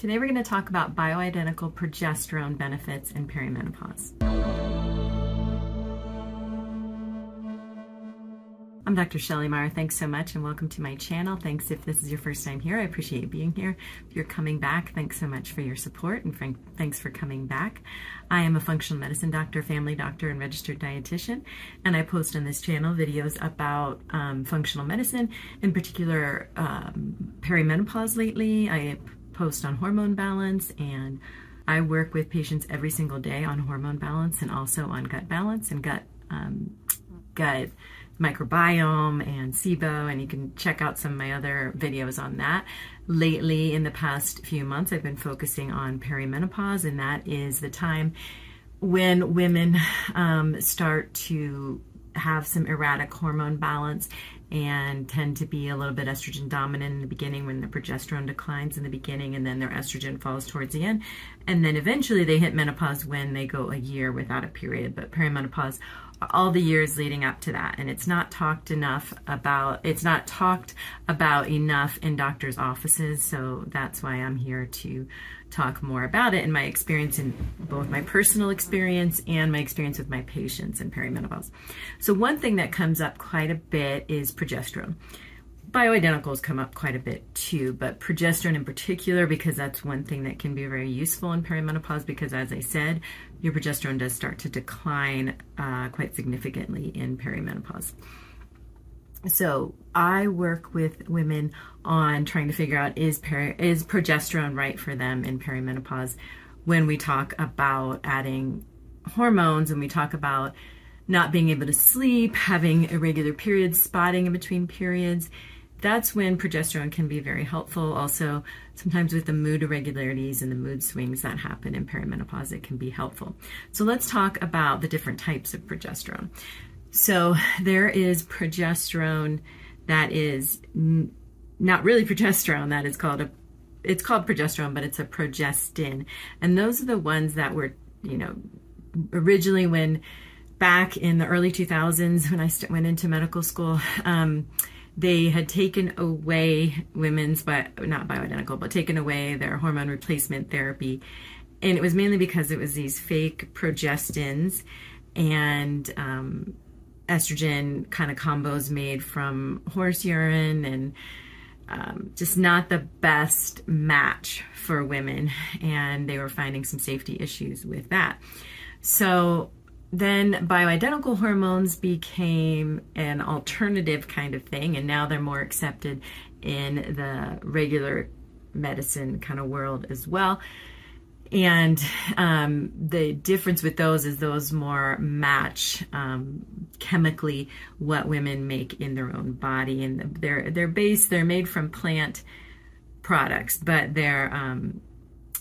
Today we're going to talk about bioidentical progesterone benefits in perimenopause. I'm Dr. Shelley Meyer. Thanks so much and welcome to my channel. Thanks if this is your first time here. I appreciate you being here. If you're coming back, thanks so much for your support and thanks for coming back. I am a functional medicine doctor, family doctor, and registered dietitian, and I post on this channel videos about um, functional medicine, in particular um, perimenopause lately. I post on hormone balance and I work with patients every single day on hormone balance and also on gut balance and gut um, gut microbiome and SIBO, and you can check out some of my other videos on that. Lately, in the past few months, I've been focusing on perimenopause, and that is the time when women um, start to have some erratic hormone balance and tend to be a little bit estrogen dominant in the beginning when the progesterone declines in the beginning and then their estrogen falls towards the end. And then eventually they hit menopause when they go a year without a period. But perimenopause all the years leading up to that and it's not talked enough about it's not talked about enough in doctors offices so that's why i'm here to talk more about it and my experience in both my personal experience and my experience with my patients in perimenopause. So one thing that comes up quite a bit is progesterone bioidenticals come up quite a bit too, but progesterone in particular, because that's one thing that can be very useful in perimenopause, because as I said, your progesterone does start to decline uh, quite significantly in perimenopause. So I work with women on trying to figure out is is progesterone right for them in perimenopause when we talk about adding hormones and we talk about not being able to sleep, having irregular periods, spotting in between periods, that's when progesterone can be very helpful. Also, sometimes with the mood irregularities and the mood swings that happen in perimenopause, it can be helpful. So let's talk about the different types of progesterone. So there is progesterone that is not really progesterone, that is called a it's called progesterone, but it's a progestin. And those are the ones that were, you know, originally when back in the early 2000s when I went into medical school, um, they had taken away women's, but not bioidentical, but taken away their hormone replacement therapy. And it was mainly because it was these fake progestins and um, estrogen kind of combos made from horse urine and um, just not the best match for women. And they were finding some safety issues with that. So then bioidentical hormones became an alternative kind of thing, and now they're more accepted in the regular medicine kind of world as well. And um, the difference with those is those more match um, chemically what women make in their own body, and they're they're based they're made from plant products, but they're um,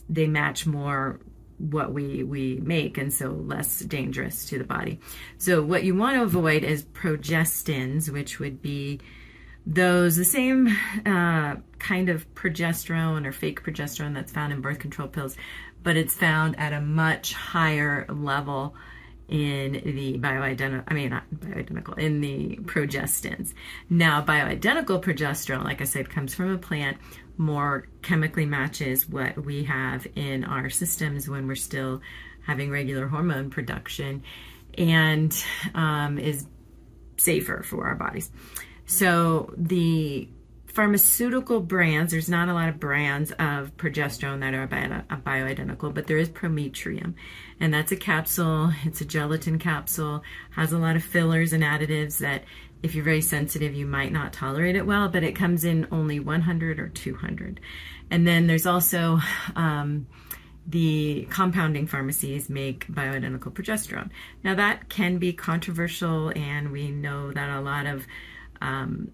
they match more what we we make and so less dangerous to the body. So what you want to avoid is progestins, which would be those the same uh, kind of progesterone or fake progesterone that's found in birth control pills, but it's found at a much higher level in the bioidentical, I mean, not bioidentical, in the progestins. Now, bioidentical progesterone, like I said, comes from a plant, more chemically matches what we have in our systems when we're still having regular hormone production and um, is safer for our bodies. So the pharmaceutical brands, there's not a lot of brands of progesterone that are bioidentical, but there is Prometrium. And that's a capsule, it's a gelatin capsule, has a lot of fillers and additives that if you're very sensitive, you might not tolerate it well, but it comes in only 100 or 200. And then there's also um, the compounding pharmacies make bioidentical progesterone. Now that can be controversial, and we know that a lot of um,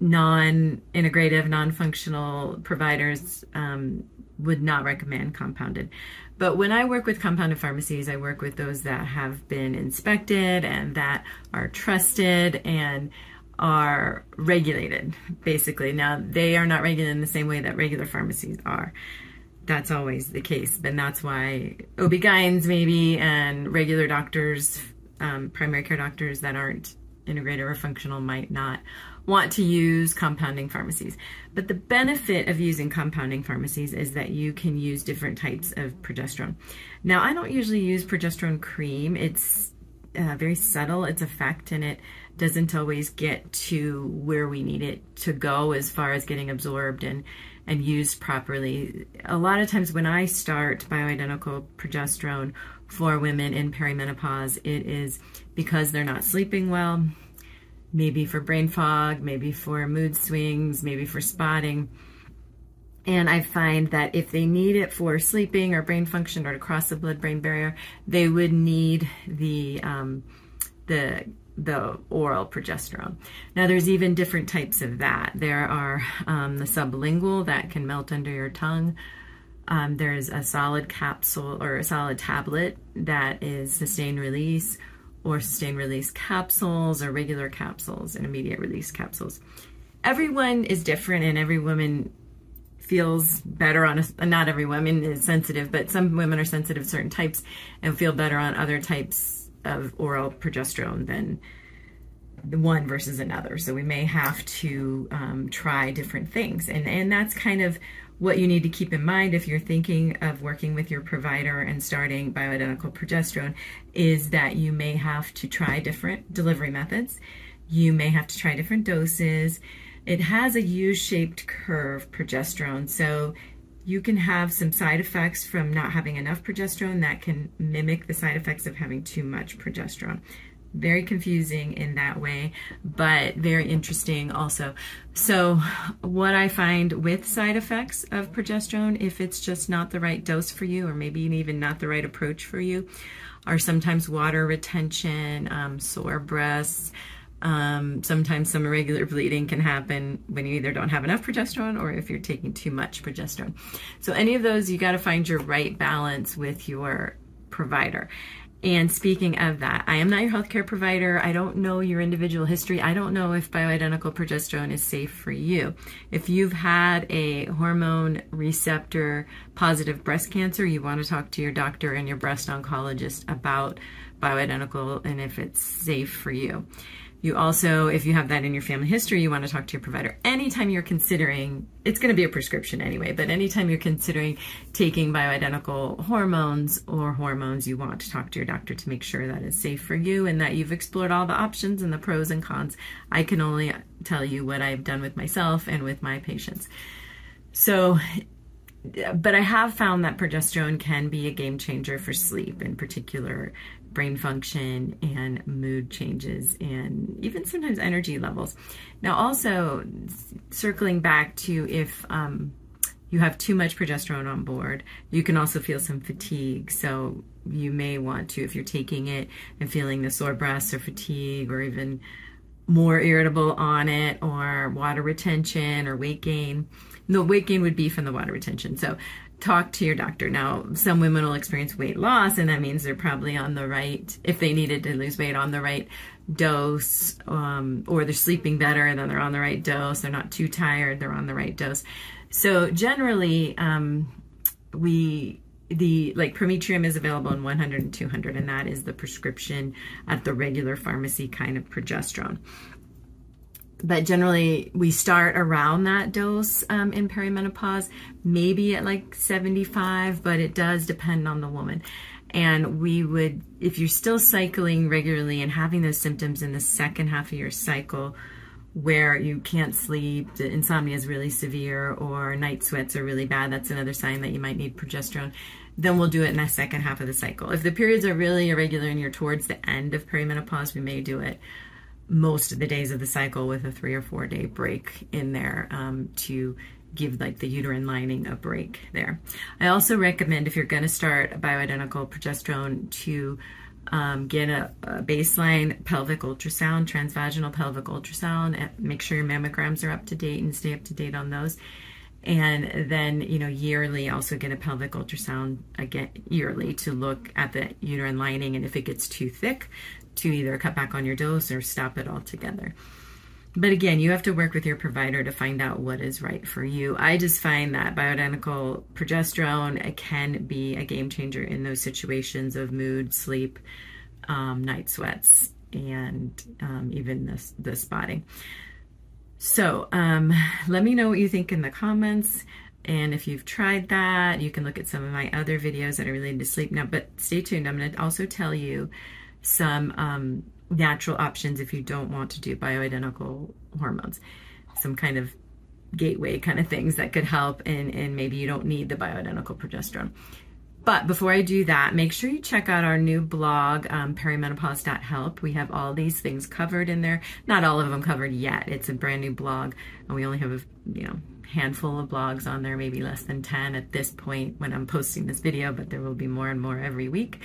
non-integrative, non-functional providers um, would not recommend compounded. But when I work with compounded pharmacies, I work with those that have been inspected and that are trusted and are regulated, basically. Now, they are not regulated in the same way that regular pharmacies are. That's always the case, and that's why OB-GYNs maybe and regular doctors, um, primary care doctors that aren't integrated or functional might not want to use compounding pharmacies. But the benefit of using compounding pharmacies is that you can use different types of progesterone. Now, I don't usually use progesterone cream. It's uh, very subtle, its effect, and it doesn't always get to where we need it to go as far as getting absorbed and and used properly. A lot of times when I start bioidentical progesterone for women in perimenopause, it is because they're not sleeping well, maybe for brain fog, maybe for mood swings, maybe for spotting. And I find that if they need it for sleeping or brain function or to cross the blood-brain barrier, they would need the um, the the oral progesterone. Now, there's even different types of that. There are um, the sublingual that can melt under your tongue. Um, there's a solid capsule or a solid tablet that is sustained release or sustained release capsules or regular capsules and immediate release capsules. Everyone is different and every woman feels better on a, not every woman is sensitive, but some women are sensitive to certain types and feel better on other types of oral progesterone than one versus another. So we may have to um, try different things. And, and that's kind of what you need to keep in mind if you're thinking of working with your provider and starting bioidentical progesterone is that you may have to try different delivery methods. You may have to try different doses. It has a U-shaped curve progesterone, so you can have some side effects from not having enough progesterone that can mimic the side effects of having too much progesterone very confusing in that way, but very interesting also. So what I find with side effects of progesterone, if it's just not the right dose for you, or maybe even not the right approach for you, are sometimes water retention, um, sore breasts, um, sometimes some irregular bleeding can happen when you either don't have enough progesterone or if you're taking too much progesterone. So any of those, you got to find your right balance with your provider. And speaking of that, I am not your healthcare provider. I don't know your individual history. I don't know if bioidentical progesterone is safe for you. If you've had a hormone receptor positive breast cancer, you want to talk to your doctor and your breast oncologist about bioidentical and if it's safe for you. You also, if you have that in your family history, you want to talk to your provider. Anytime you're considering, it's going to be a prescription anyway, but anytime you're considering taking bioidentical hormones or hormones, you want to talk to your doctor to make sure that is safe for you and that you've explored all the options and the pros and cons. I can only tell you what I've done with myself and with my patients. So but I have found that progesterone can be a game changer for sleep, in particular brain function and mood changes and even sometimes energy levels. Now, also circling back to if um, you have too much progesterone on board, you can also feel some fatigue. So you may want to, if you're taking it and feeling the sore breasts or fatigue or even more irritable on it or water retention or weight gain. The weight gain would be from the water retention. So talk to your doctor. Now, some women will experience weight loss, and that means they're probably on the right, if they needed to lose weight, on the right dose, um, or they're sleeping better, then they're on the right dose. They're not too tired, they're on the right dose. So generally, um, we the like prometrium is available in 100 and 200 and that is the prescription at the regular pharmacy kind of progesterone but generally we start around that dose um, in perimenopause, maybe at like 75, but it does depend on the woman. And we would, if you're still cycling regularly and having those symptoms in the second half of your cycle, where you can't sleep, the insomnia is really severe, or night sweats are really bad, that's another sign that you might need progesterone, then we'll do it in the second half of the cycle. If the periods are really irregular and you're towards the end of perimenopause, we may do it most of the days of the cycle with a three or four day break in there um, to give like the uterine lining a break there. I also recommend if you're going to start a bioidentical progesterone to um, get a, a, baseline pelvic ultrasound, transvaginal pelvic ultrasound, and make sure your mammograms are up to date and stay up to date on those. And then, you know, yearly also get a pelvic ultrasound again yearly to look at the uterine lining and if it gets too thick to either cut back on your dose or stop it altogether. But again, you have to work with your provider to find out what is right for you. I just find that bioidentical progesterone can be a game changer in those situations of mood, sleep, um, night sweats, and um, even this the spotting. So um, let me know what you think in the comments. And if you've tried that, you can look at some of my other videos that are related to sleep now. But stay tuned. I'm going to also tell you some um, natural options if you don't want to do bioidentical hormones. Some kind of gateway kind of things that could help and, and maybe you don't need the bioidentical progesterone. But before I do that, make sure you check out our new blog, um, perimenopause.help. We have all these things covered in there. Not all of them covered yet. It's a brand new blog, and we only have a you know handful of blogs on there, maybe less than 10 at this point when I'm posting this video, but there will be more and more every week.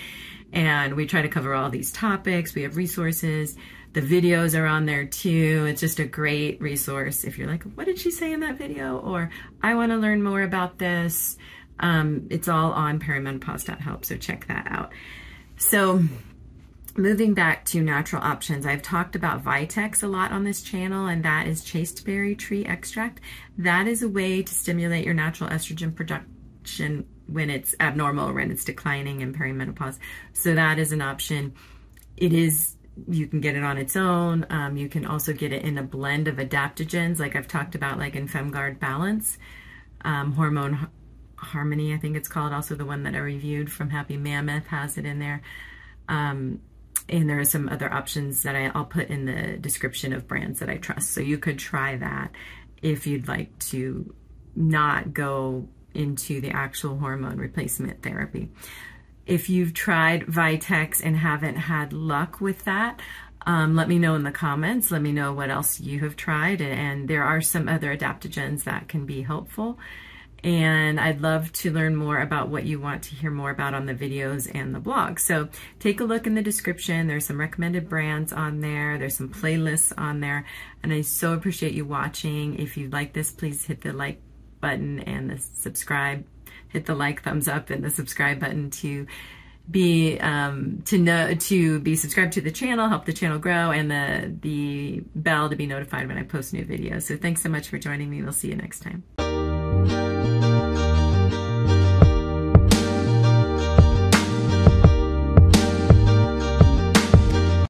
And we try to cover all these topics. We have resources. The videos are on there too. It's just a great resource if you're like, what did she say in that video? Or I want to learn more about this. Um, it's all on perimenopause.help, so check that out. So moving back to natural options, I've talked about Vitex a lot on this channel, and that is chasteberry tree extract. That is a way to stimulate your natural estrogen production when it's abnormal when it's declining in perimenopause. So that is an option. It is you can get it on its own. Um, you can also get it in a blend of adaptogens, like I've talked about, like in FemGuard Balance, um, hormone Harmony, I think it's called, also the one that I reviewed from Happy Mammoth has it in there. Um, and there are some other options that I, will put in the description of brands that I trust. So you could try that if you'd like to not go into the actual hormone replacement therapy. If you've tried Vitex and haven't had luck with that, um, let me know in the comments. Let me know what else you have tried. And there are some other adaptogens that can be helpful and I'd love to learn more about what you want to hear more about on the videos and the blog. So take a look in the description. There's some recommended brands on there. There's some playlists on there. And I so appreciate you watching. If you like this, please hit the like button and the subscribe. Hit the like, thumbs up, and the subscribe button to be um, to know to be subscribed to the channel, help the channel grow, and the the bell to be notified when I post new videos. So thanks so much for joining me. We'll see you next time.